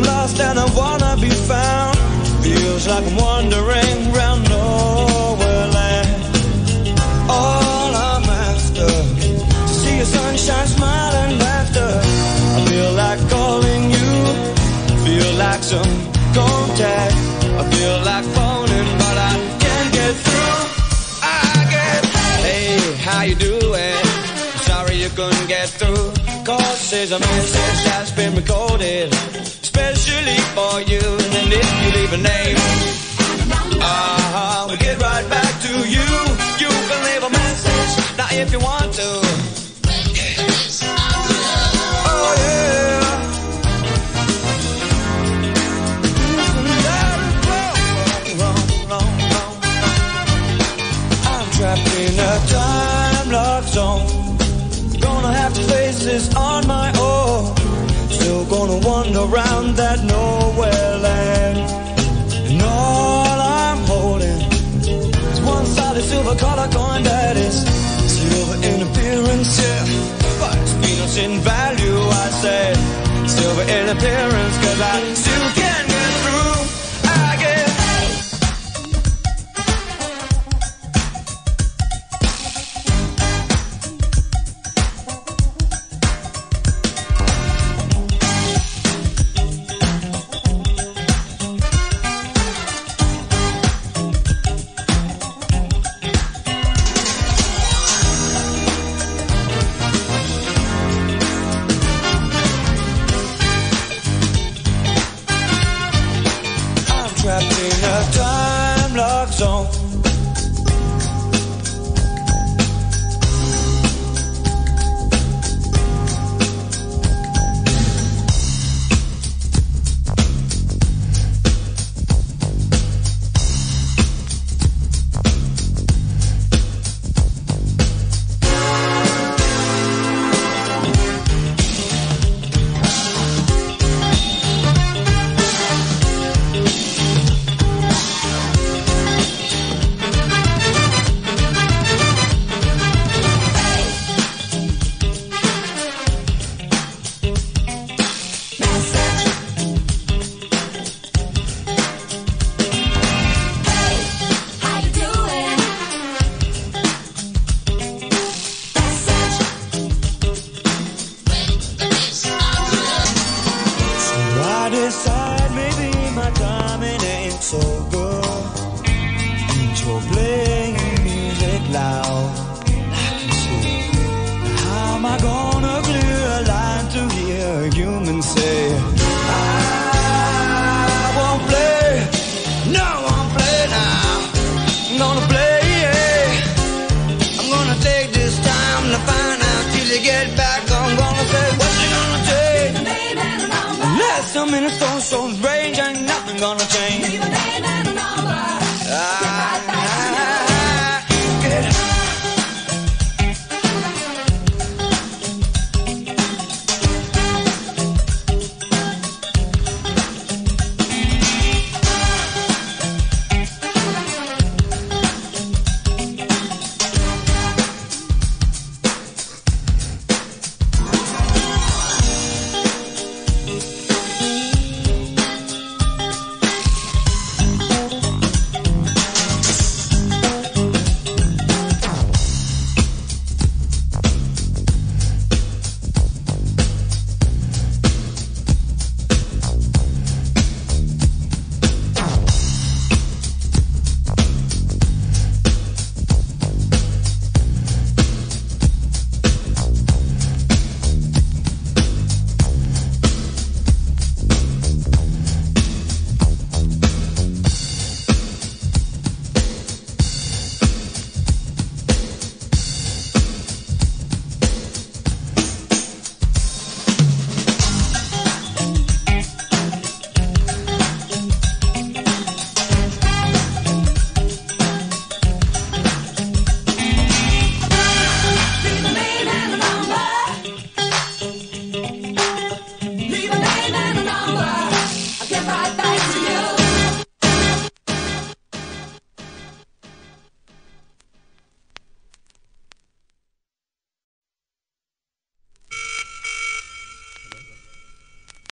I'm lost and I wanna be found. Feels like I'm wandering round nowhere land. All I'm after to see your sunshine, smile and laughter. I feel like calling you. Feel like some contact. I feel like phoning, but I can't get through. I get hey, how you doing? Sorry you couldn't get through. Cause there's a message that's been recorded especially for you. And if you leave a name, uh-huh, we get right back to you. You can leave a message now if you want to. Oh, on hung around that nowhere land. And all I'm holding is one solid silver color coin that is silver in appearance, yeah. But it's peanuts in value, I say. Silver in appearance, cause I trapped in a time lock zone. Past some minutes, so strange, ain't nothing gonna change.